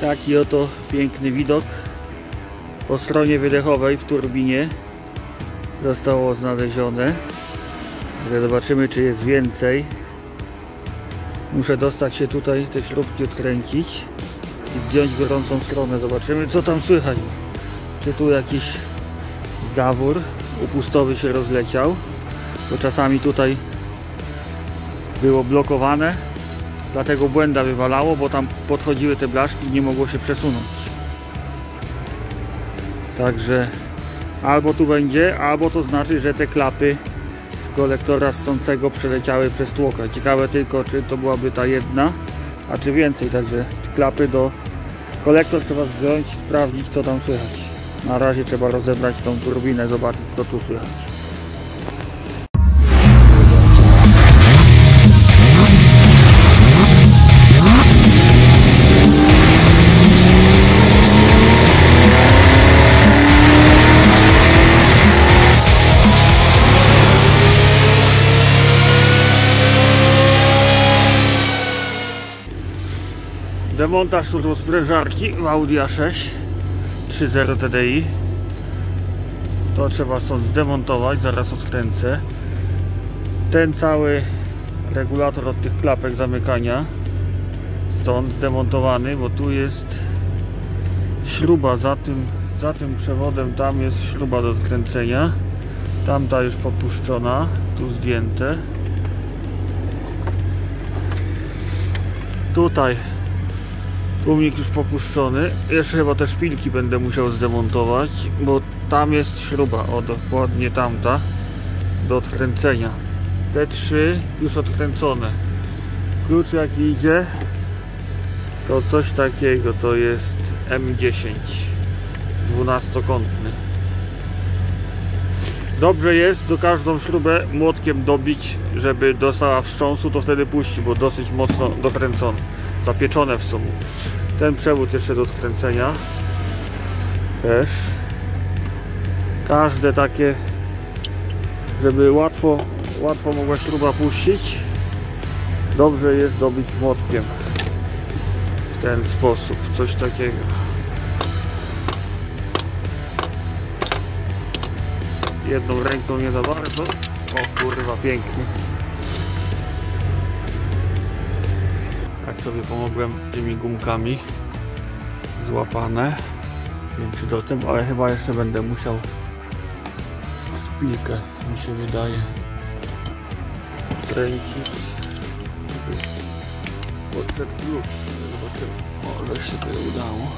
Taki oto piękny widok po stronie wydechowej w turbinie zostało znalezione. Zobaczymy czy jest więcej. Muszę dostać się tutaj, te śrubki odkręcić i zdjąć gorącą stronę. Zobaczymy co tam słychać. Czy tu jakiś zawór upustowy się rozleciał. Bo czasami tutaj było blokowane. Dlatego błęda wywalało, bo tam podchodziły te blaszki i nie mogło się przesunąć. Także albo tu będzie, albo to znaczy, że te klapy z kolektora ssącego przeleciały przez tłoka. Ciekawe tylko, czy to byłaby ta jedna, a czy więcej. Także klapy do kolektor trzeba wziąć, sprawdzić co tam słychać. Na razie trzeba rozebrać tą turbinę, zobaczyć co tu słychać. Demontaż turbosprężarki w Audi A6 3.0 TDI to trzeba stąd zdemontować, zaraz odkręcę. Ten cały regulator od tych klapek zamykania stąd zdemontowany, bo tu jest śruba za tym, za tym przewodem tam jest śruba do odkręcenia. Tamta już popuszczona tu zdjęte. Tutaj Tłumik już popuszczony. Jeszcze chyba te szpilki będę musiał zdemontować, bo tam jest śruba, o dokładnie tamta, do odkręcenia. Te trzy już odkręcone. Klucz jaki idzie, to coś takiego, to jest M10 12-kątny. Dobrze jest do każdą śrubę młotkiem dobić, żeby dostała wstrząsu, to wtedy puści, bo dosyć mocno dokręcone, zapieczone w sumie. Ten przewód jeszcze do odkręcenia też. Każde takie, żeby łatwo, łatwo mogła śruba puścić, dobrze jest dobić młotkiem w ten sposób, coś takiego. jedną ręką nie za bardzo. O kurwa, pięknie. Tak sobie pomogłem tymi gumkami złapane. Większy dostęp, ale chyba jeszcze będę musiał szpilkę, mi się wydaje, kręcić. Podszedł klucz, zobaczymy. O, że się to udało.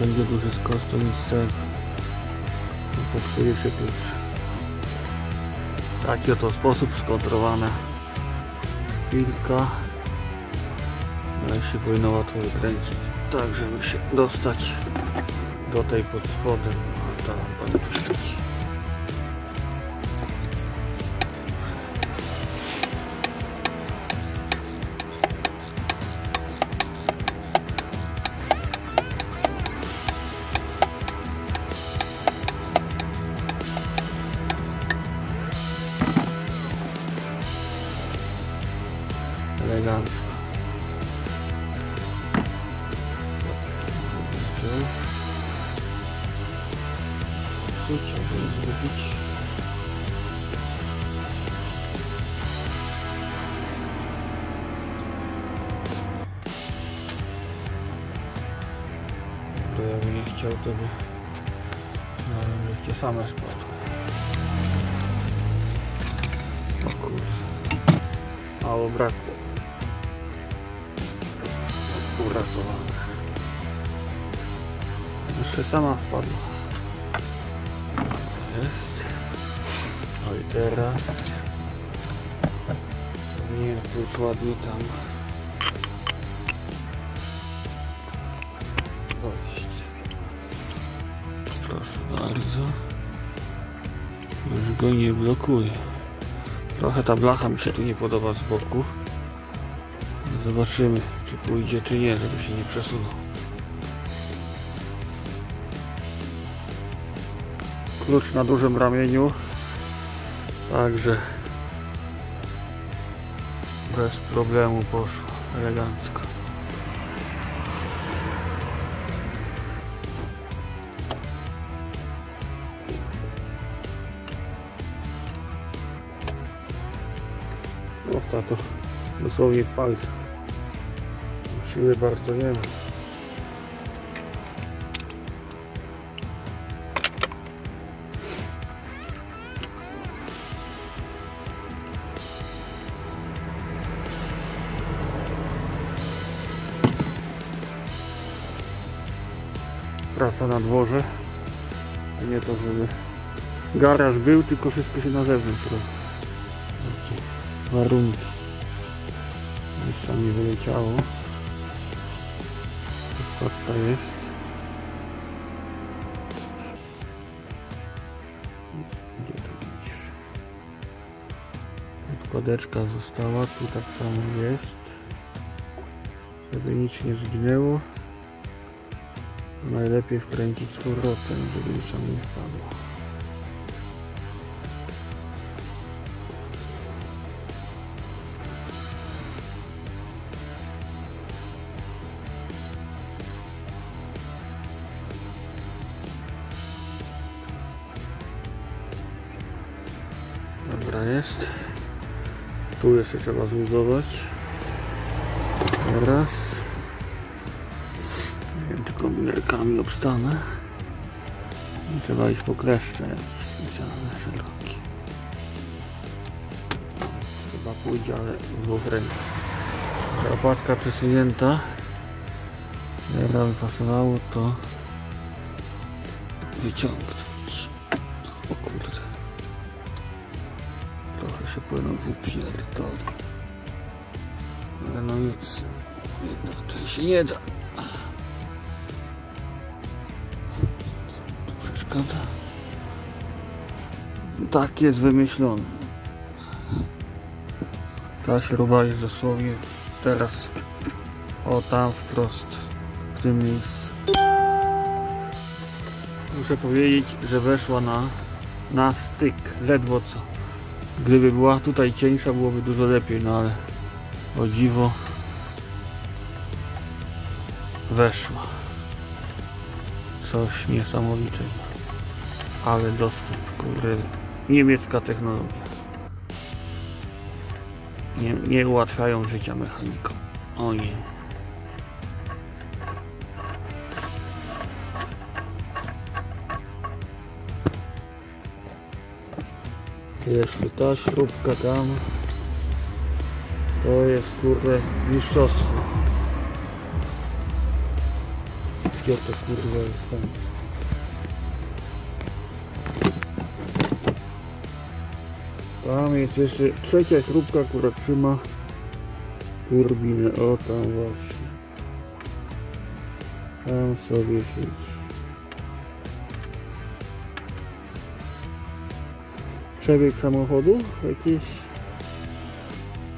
Będzie duży skos, to nic tego popsuje się klucz. W taki oto sposób skontrowana szpilka. Ale się powinno łatwo wykręcić. Tak, żeby się dostać do tej pod spodem. A ta lampa tu świeci. Powinien klucz ładnie tam dojść. Proszę bardzo. Już go nie blokuje. Trochę ta blacha mi się tu nie podoba z boku. Zobaczymy, czy pójdzie, czy nie, żeby się nie przesunął. Klucz na dużym ramieniu. Także bez problemu poszło, elegancko. No w tato, dosłownie w palcu. Siły bardzo nie ma. Na dworze. Nie to, żeby garaż był, tylko wszystko się na zewnątrz robi. Warunki. Nic tam nie wyleciało. Podkładka jest. Gdzie to widzisz? Podkładeczka została, tu tak samo jest. Żeby nic nie zginęło. Najlepiej wkręcić z powrotem, żeby nic tam nie wpadło. Dobra jest. Tu jeszcze trzeba zluzować. Teraz. Kombinerkami obstanę. I trzeba iść po kleszcze jakieś specjalne, szerokie. Chyba pójdzie, ale w dwóch rękach. Opaska przesunięta. Dobra, by pasowało to wyciągnąć. O kurde. Trochę się płyną wypierdoli. Ale no nic. Inaczej się nie da. Tak jest wymyślony. Ta śruba jest dosłownie teraz. O tam wprost. W tym miejscu. Muszę powiedzieć, że weszła na, na styk. Ledwo co. Gdyby była tutaj cieńsza, byłoby dużo lepiej, no ale o dziwo weszła. Coś niesamowitego. Ale dostęp, kurde, niemiecka technologia. Nie, nie ułatwiają życia mechanikom. O nie. Jeszcze ta śrubka tam. To jest kurde mistrzostwo. Gdzie to kurwa jest tam? Tam jest jeszcze trzecia śrubka, która trzyma turbinę. O tam właśnie. Tam sobie siedzi. przebieg samochodu jakieś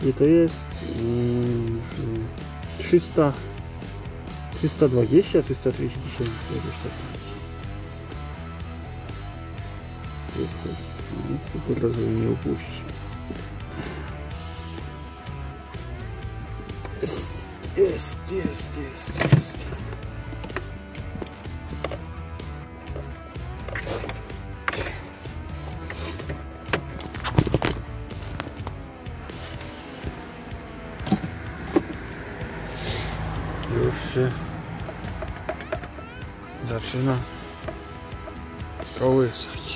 gdzie to jest Mm, 300 320 330 tysięcy jakoś no, tylko razu nie upuści jest jest jest jest, jest. już się zaczyna kołysać.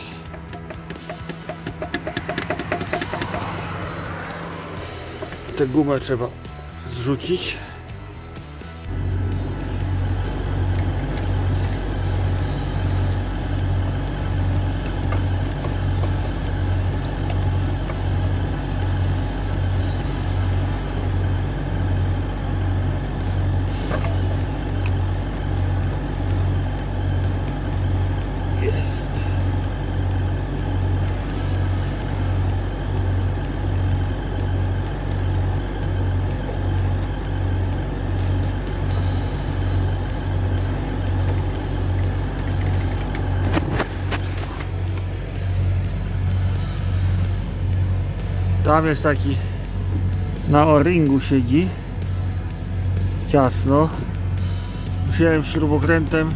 Tę gumę trzeba zrzucić. Tam jest taki na oringu siedzi. Ciasno. Musiałem śrubokrętem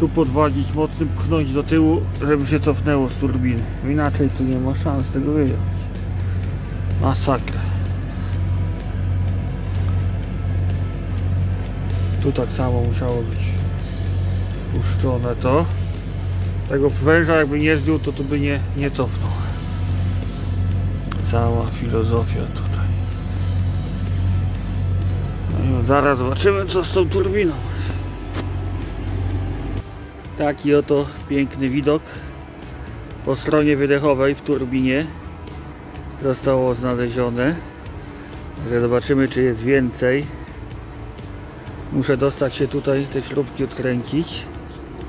tu podwodzić mocnym, pchnąć do tyłu, żeby się cofnęło z turbiny. Inaczej tu nie ma szans tego wyjąć. Masakra. Tu tak samo musiało być puszczone to. Tego węża jakby nie zdjął, to tu by nie, nie cofnął. Cała filozofia tutaj. No zaraz zobaczymy co z tą turbiną. Taki oto piękny widok po stronie wydechowej w turbinie zostało znalezione. Zobaczymy czy jest więcej. Muszę dostać się tutaj, te śrubki odkręcić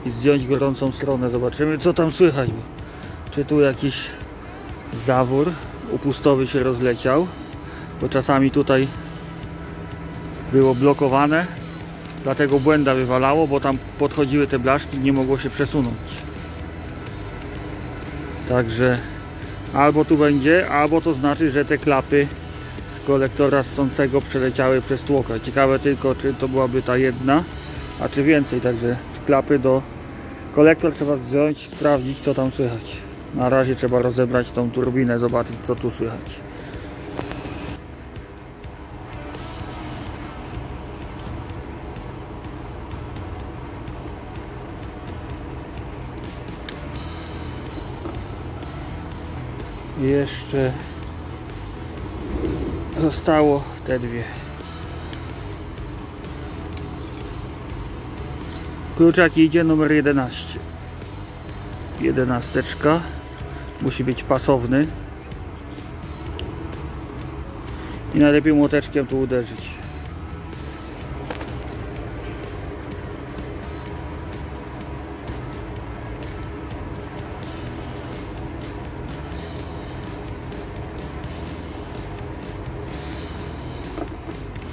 i zdjąć gorącą stronę. Zobaczymy co tam słychać. Czy tu jakiś zawór upustowy się rozleciał. Bo czasami tutaj było blokowane. Dlatego błęda wywalało, bo tam podchodziły te blaszki nie mogło się przesunąć. Także albo tu będzie, albo to znaczy, że te klapy z kolektora ssącego przeleciały przez tłoka. Ciekawe tylko, czy to byłaby ta jedna, a czy więcej. Także klapy do kolektor trzeba wziąć, sprawdzić co tam słychać. Na razie trzeba rozebrać tą turbinę, zobaczyć co tu słychać. Jeszcze zostało te dwie. Kluczak idzie numer 11. Jedenasteczka. Musi być pasowny. I najlepiej młoteczkiem tu uderzyć.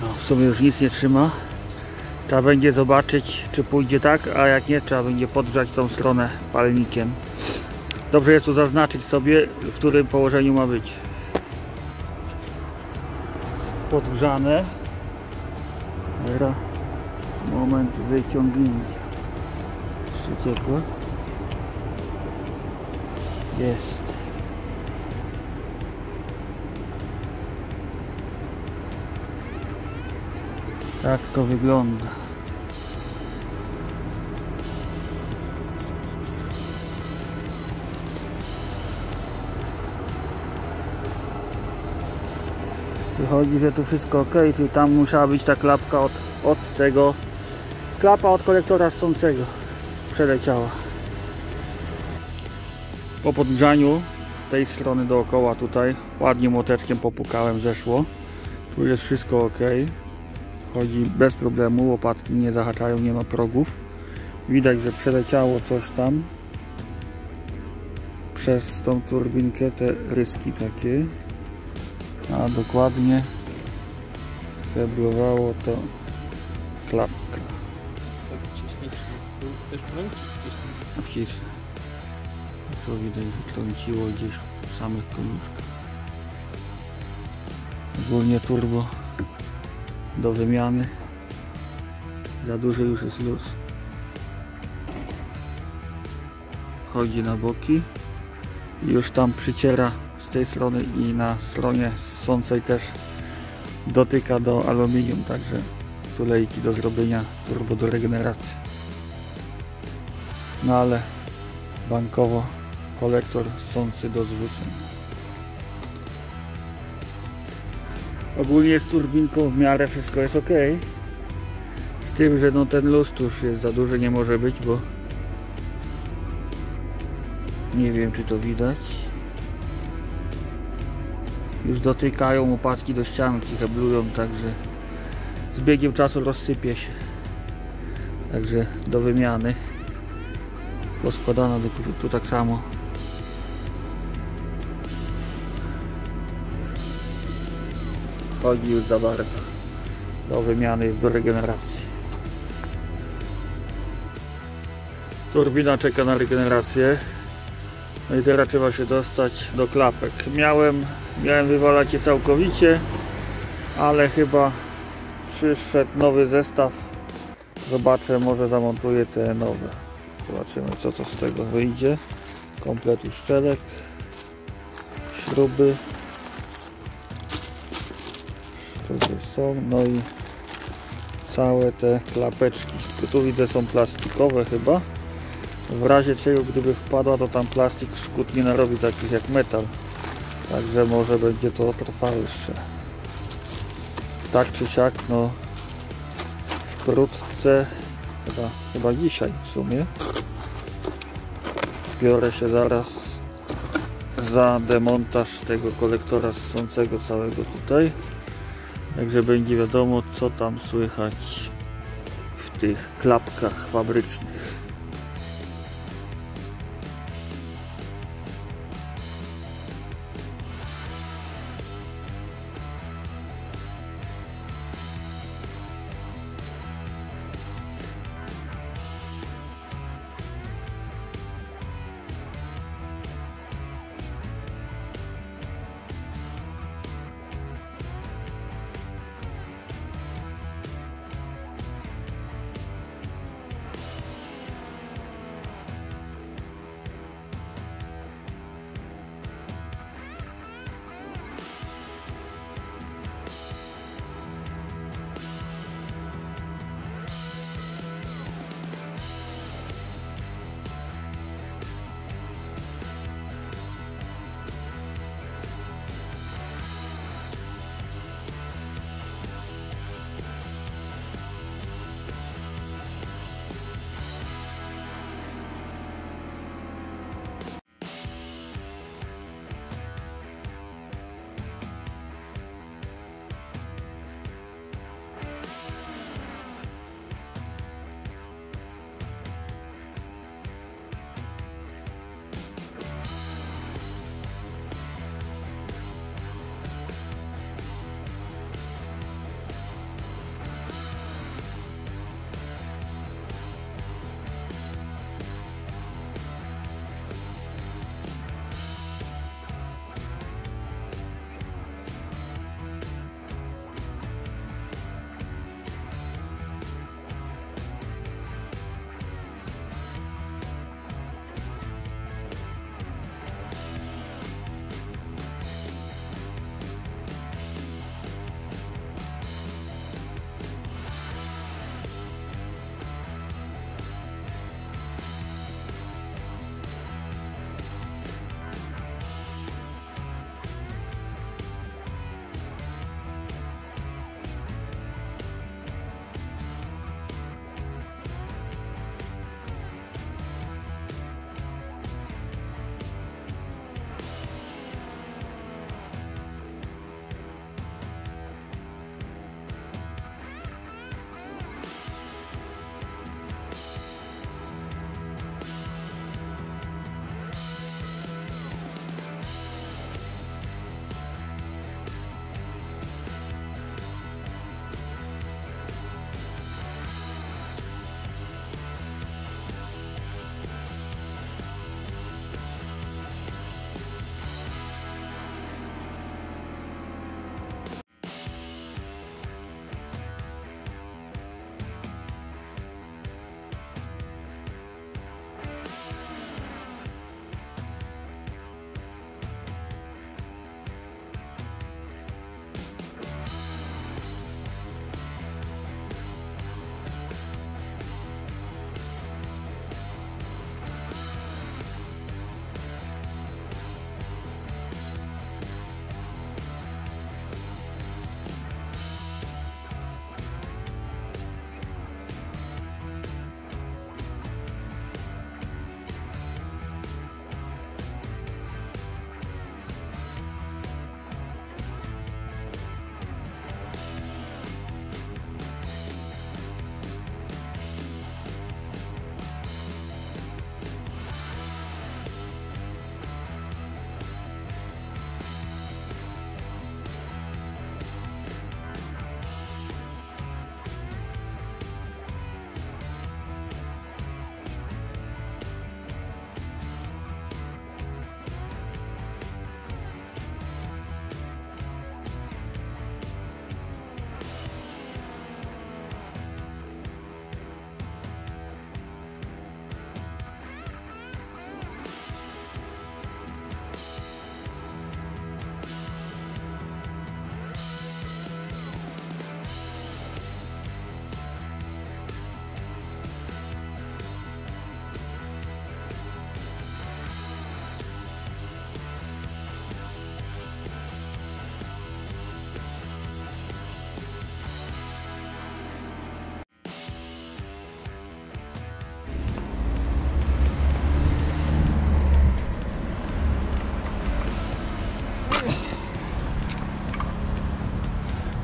No, w sumie już nic nie trzyma. Trzeba będzie zobaczyć, czy pójdzie tak, a jak nie, trzeba będzie podgrzać tą stronę palnikiem. Dobrze jest tu zaznaczyć sobie, w którym położeniu ma być. Podgrzane. Teraz moment wyciągnięcia. Jeszcze. Jest. Tak to wygląda. Wychodzi, że tu wszystko ok, czyli tam musiała być ta klapka od, od tego klapa od kolektora ssącego przeleciała. Po podgrzaniu tej strony dookoła tutaj ładnie młoteczkiem popukałem, zeszło. Tu jest wszystko ok chodzi bez problemu, łopatki nie zahaczają, nie ma progów. Widać, że przeleciało coś tam przez tą turbinkę, te ryski takie. A dokładnie febrowało to klapka. Wcisnę. To widać, że trąciło gdzieś w samych koniuszkach. Ogólnie turbo do wymiany. Za duży już jest luz. Chodzi na boki. Już tam przyciera tej strony i na stronie ssącej też dotyka do aluminium, także tulejki do zrobienia turbo do regeneracji. No ale bankowo kolektor ssący do zrzucenia. Ogólnie z turbinką w miarę wszystko jest ok. Z tym, że no ten już jest za duży, nie może być, bo nie wiem czy to widać. Już dotykają łopatki do ścianki, heblują, także z biegiem czasu rozsypie się. Także do wymiany. Poskładana do, tu tak samo chodzi już za bardzo. Do wymiany jest do regeneracji. Turbina czeka na regenerację. No i teraz trzeba się dostać do klapek. Miałem, miałem wywalać je całkowicie, ale chyba przyszedł nowy zestaw. Zobaczę, może zamontuję te nowe. Zobaczymy co to z tego wyjdzie. Komplet uszczelek, śruby, śruby są, no i całe te klapeczki. Tu widzę są plastikowe chyba. W razie czego gdyby wpadła to tam plastik szkód nie narobi takich jak metal. Także może będzie to trwalsze. Tak czy siak no wkrótce chyba, chyba dzisiaj w sumie biorę się zaraz za demontaż tego kolektora ssącego całego tutaj także będzie wiadomo co tam słychać w tych klapkach fabrycznych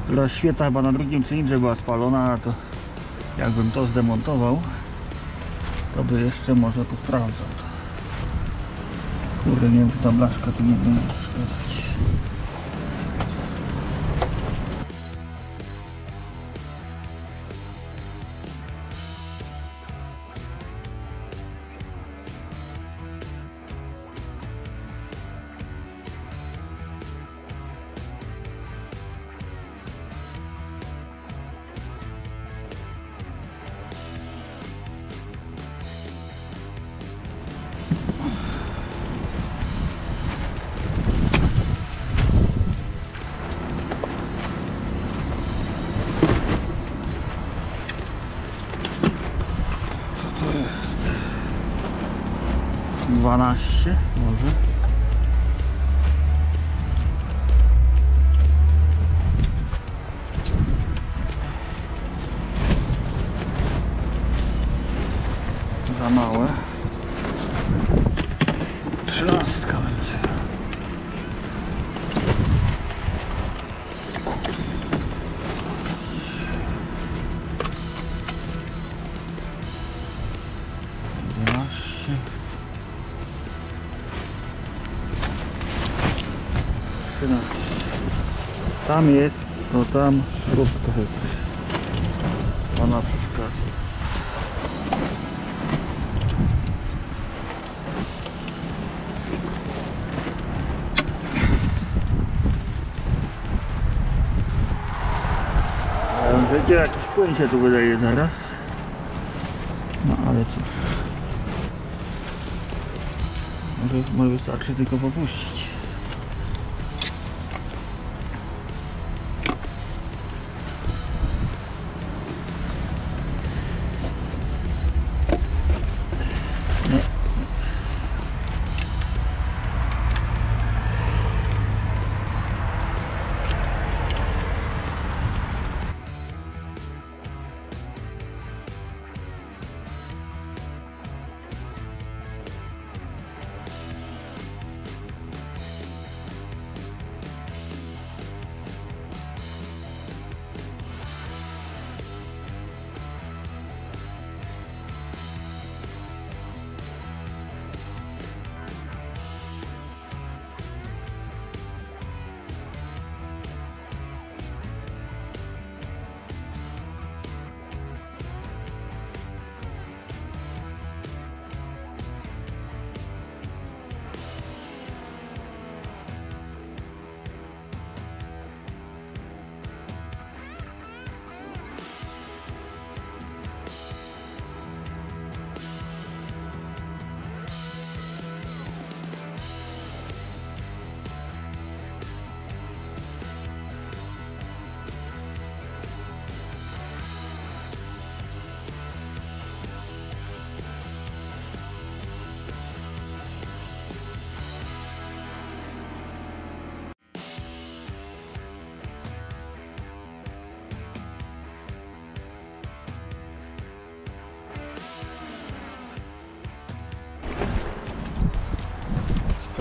Teraz świeca chyba na drugim cylindrze była spalona, a to jakbym to zdemontował, to by jeszcze może posprawdzał. Kurde, nie wiem, czy ta blaszka tu nie będzie. 12 Trzynaście. Tam jest, to tam śrubka chyba. Ona przeszkadza. Życie jakiś płyn się tu wydaje zaraz. No ale cóż. Może, może wystarczy tylko popuścić.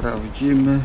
Sprawdzimy.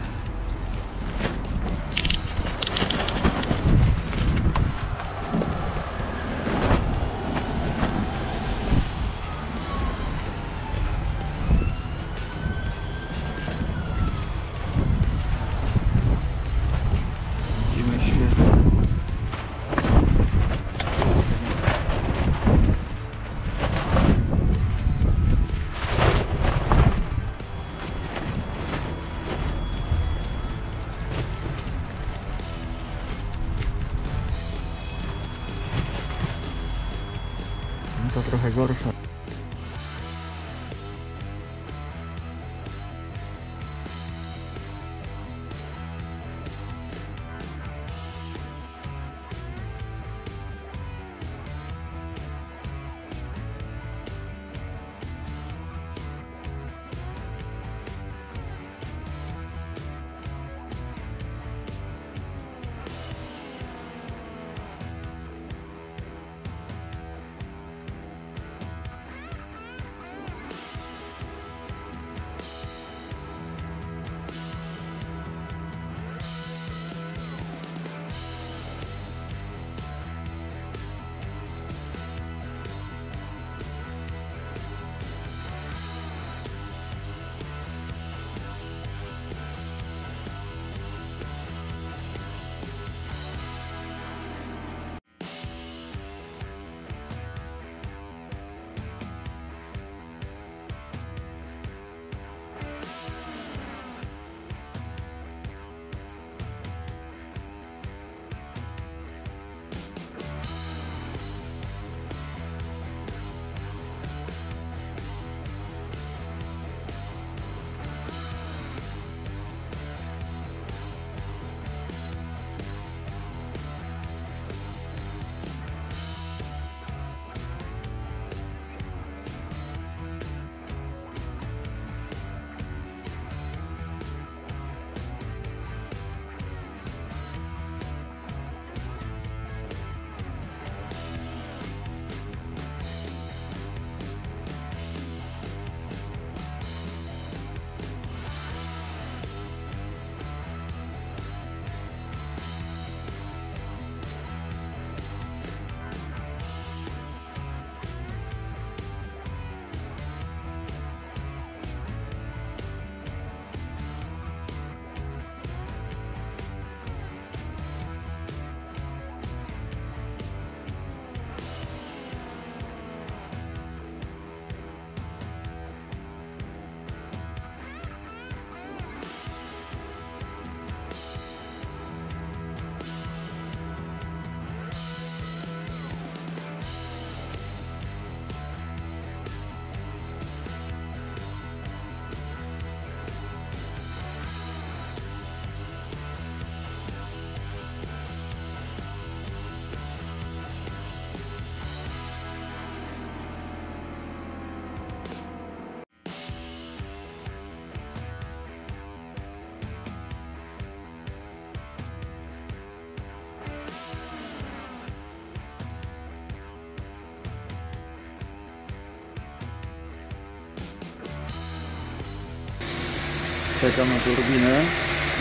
Czekam na turbinę.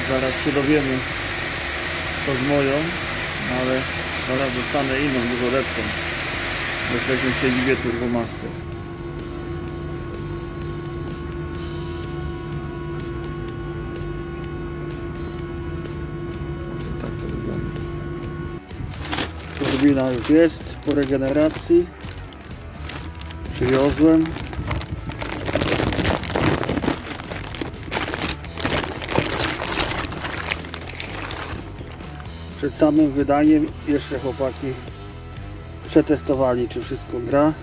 Zaraz się dowiemy co z moją, no ale zaraz dostanę inną, dużo lepszą. Jesteśmy w siedzibie Turbomaster. Tak to wygląda. Turbina już jest po regeneracji. Przywiozłem. Przed samym wydaniem jeszcze chłopaki przetestowali czy wszystko gra.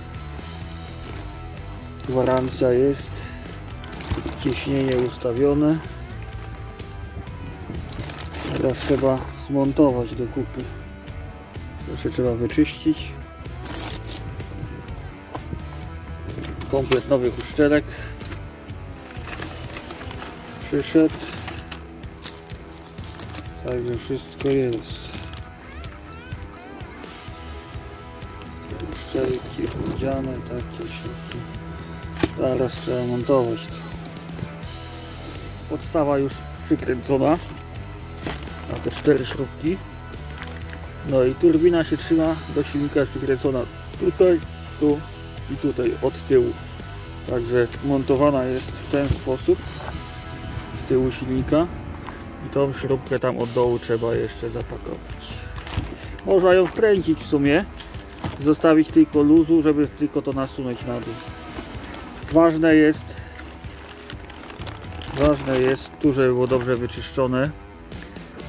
Gwarancja jest. Ciśnienie ustawione. Teraz trzeba zmontować do kupy. Jeszcze trzeba wyczyścić. Komplet nowych uszczelek. Przyszedł. Także wszystko jest. Uszczelki udziane, takie siaki. Zaraz trzeba montować to. Podstawa już przykręcona. Na te cztery śrubki. No i turbina się trzyma do silnika jest przykręcona tutaj, tu i tutaj od tyłu. Także montowana jest w ten sposób z tyłu silnika i tą śrubkę tam od dołu trzeba jeszcze zapakować. Można ją wkręcić w sumie, zostawić tylko luzu, żeby tylko to nasunąć na dół. Ważne jest, ważne jest tu, żeby było dobrze wyczyszczone.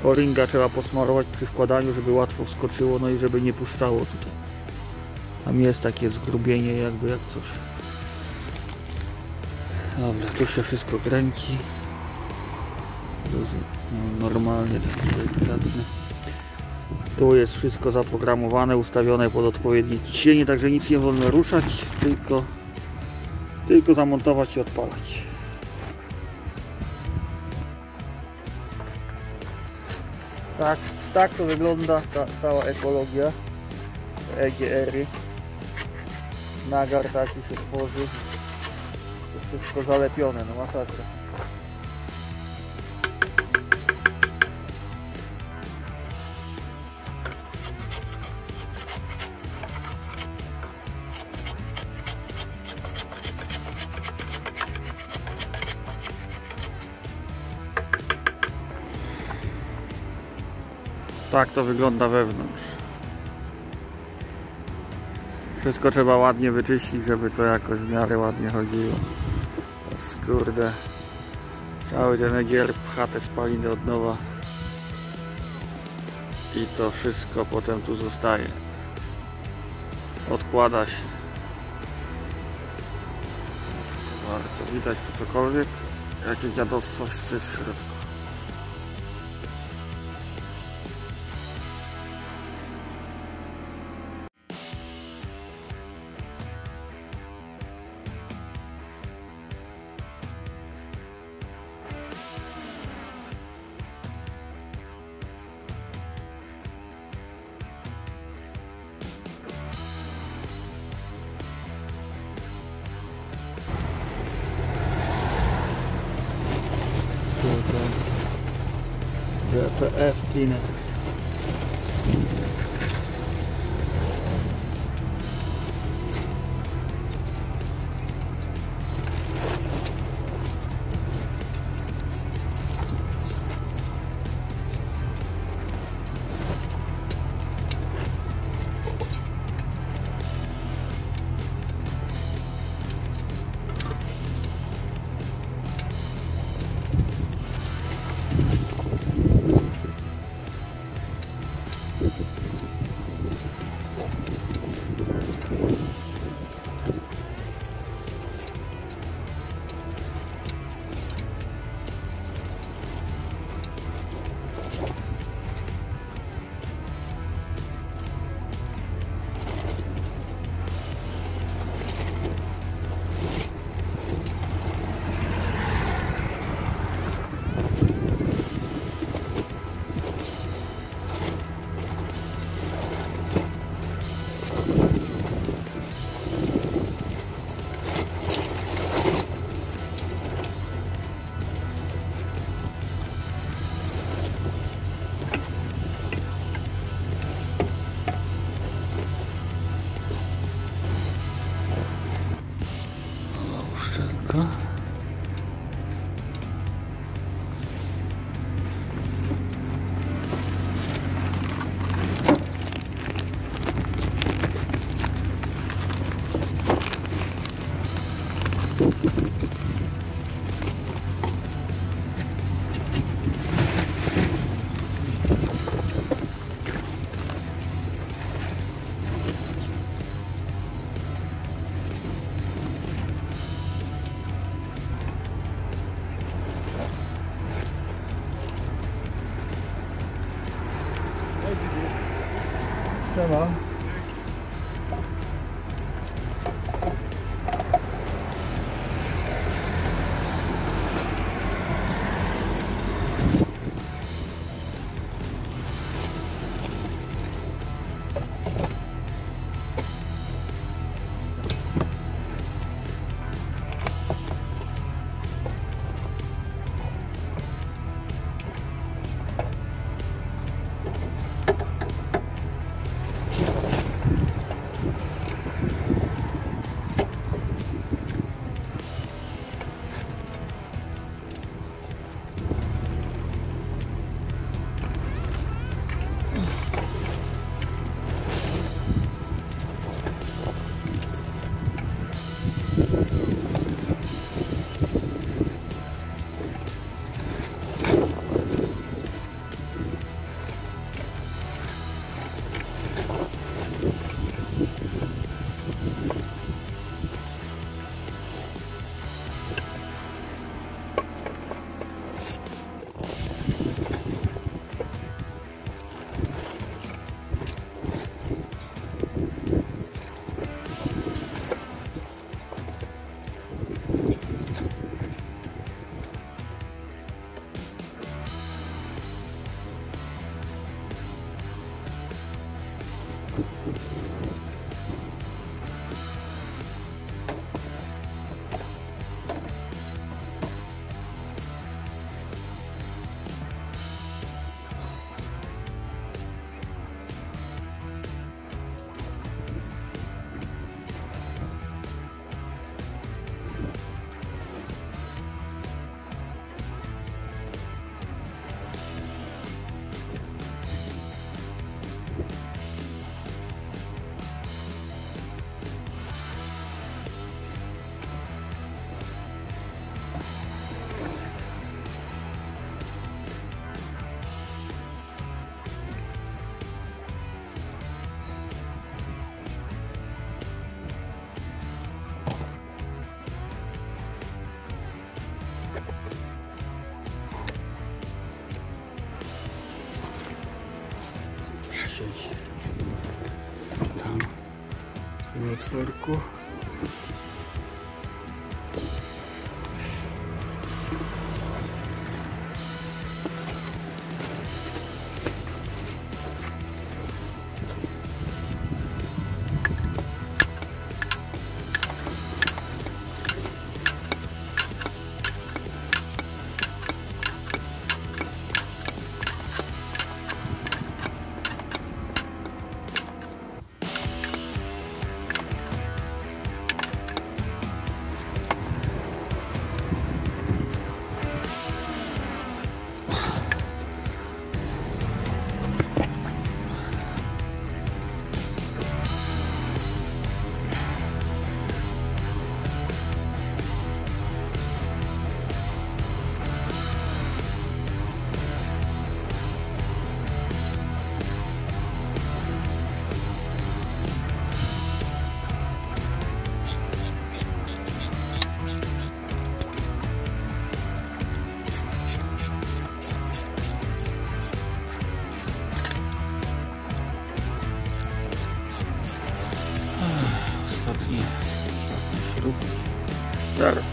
O-ringa trzeba posmarować przy wkładaniu, żeby łatwo wskoczyło, no i żeby nie puszczało tutaj. Tam jest takie zgrubienie jakby jak coś. Dobra, tu się wszystko kręci. No, normalnie takie delikatne. Tu jest wszystko zaprogramowane, ustawione pod odpowiednie ciśnienie, także nic nie wolno ruszać, tylko, tylko zamontować i odpalać. Tak, tak to wygląda ta cała ekologia. EGR-y. Nagar taki się tworzy. To wszystko zalepione, no masakra. Tak to wygląda wewnątrz. Wszystko trzeba ładnie wyczyścić, żeby to jakoś w miarę ładnie chodziło. Skurde. Cały ten egier pcha te spaliny od nowa. I to wszystko potem tu zostaje. Odkłada się. Bardzo widać to cokolwiek. Jakie dziadostwo jest w środku. Siema. siedzi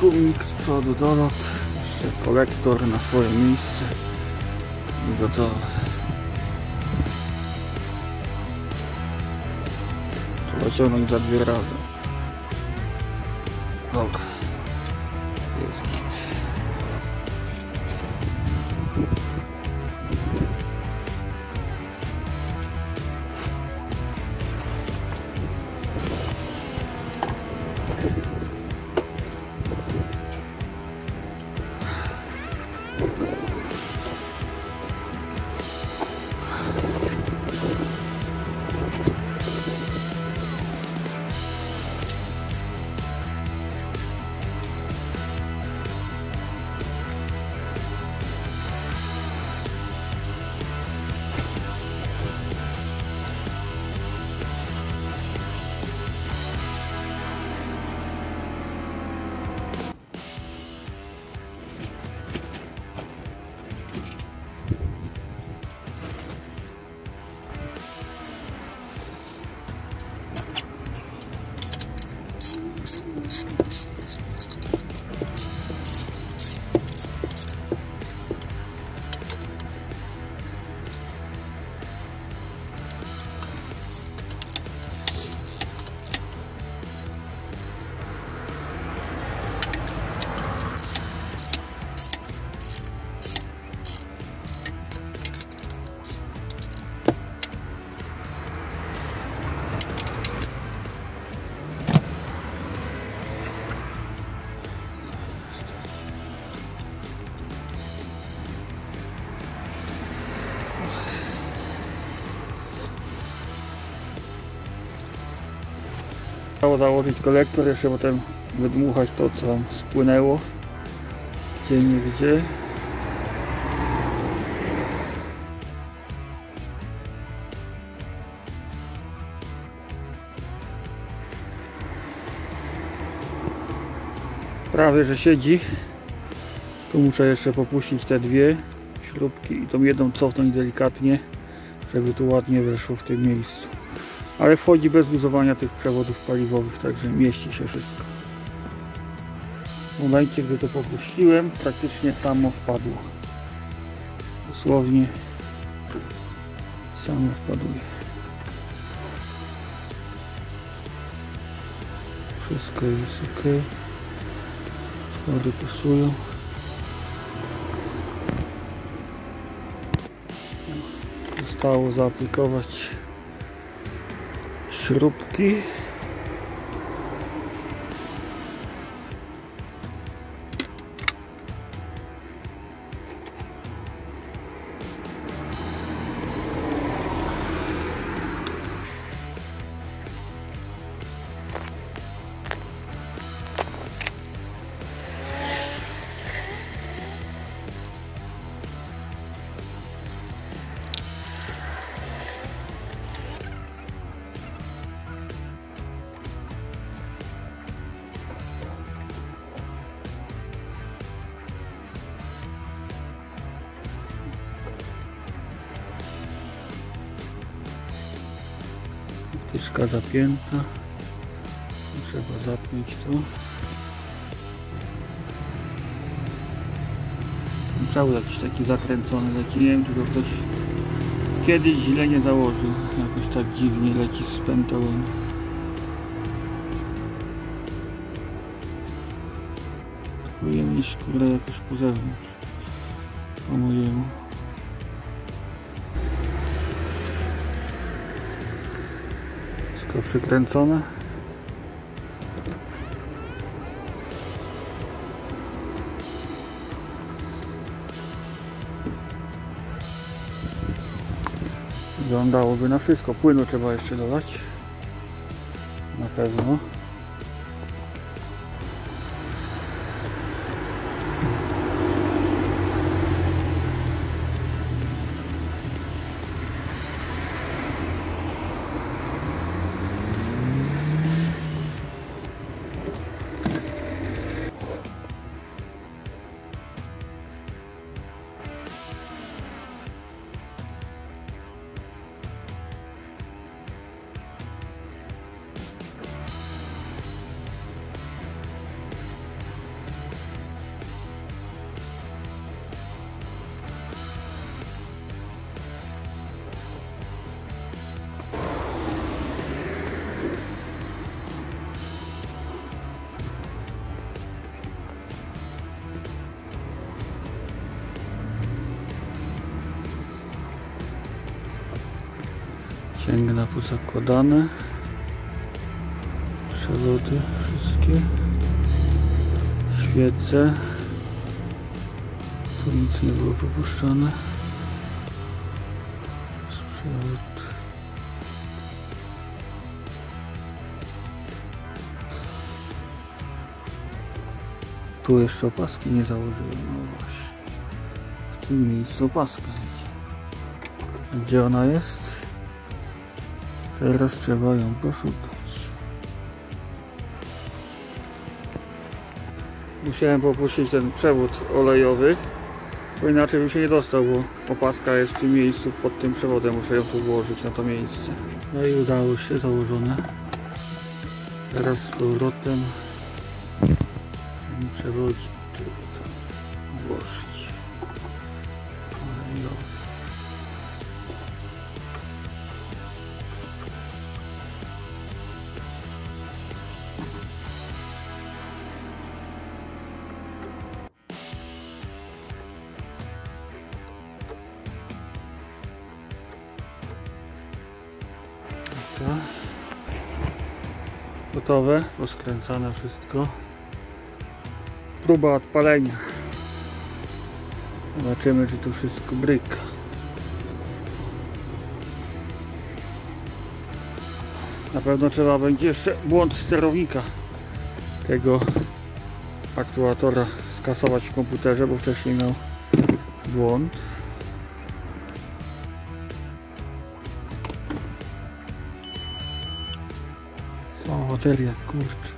Tartumik z przodu dolot. Jeszcze kolektor na swoje miejsce. I gotowe. Trzeba ciągnąć za dwie razy. Założyć kolektor, jeszcze potem wydmuchać to, co tam spłynęło. Gdzie nie gdzie. Prawie, że siedzi. Tu muszę jeszcze popuścić te dwie śrubki i tą jedną cofnąć delikatnie, żeby tu ładnie weszło w tym miejscu. Ale wchodzi bez luzowania tych przewodów paliwowych, także mieści się wszystko. W momencie, gdy to popuściłem, praktycznie samo wpadło. Dosłownie samo wpaduje. Wszystko jest ok. Schody pasują. Zostało zaaplikować śrubki. Wtyczka zapięta. Trzeba zapiąć to. Cały jakiś taki zakręcony leci. Nie wiem, czy ktoś kiedyś źle nie założył. Jakoś tak dziwnie leci z pętołem. Powinien iść kurde jakoś po zewnątrz. Przykręcone. Wyglądałoby na wszystko. Płynu trzeba jeszcze dodać. Na pewno. Cięgna pozakładane. Przewody wszystkie. Świece. Tu nic nie było popuszczane. Przewód. Tu jeszcze opaski nie założyłem. No właśnie. W tym miejscu opaska. Gdzie ona jest? Teraz trzeba ją poszukać. Musiałem popuścić ten przewód olejowy, bo inaczej bym się nie dostał, bo opaska jest w tym miejscu pod tym przewodem. Muszę ją tu włożyć na to miejsce. No i udało się, założone. Teraz z powrotem ten Gotowe, poskręcane wszystko. Próba odpalenia. Zobaczymy, czy tu wszystko bryka. Na pewno trzeba będzie jeszcze błąd sterownika tego aktuatora skasować w komputerze, bo wcześniej miał błąd. bateria curto.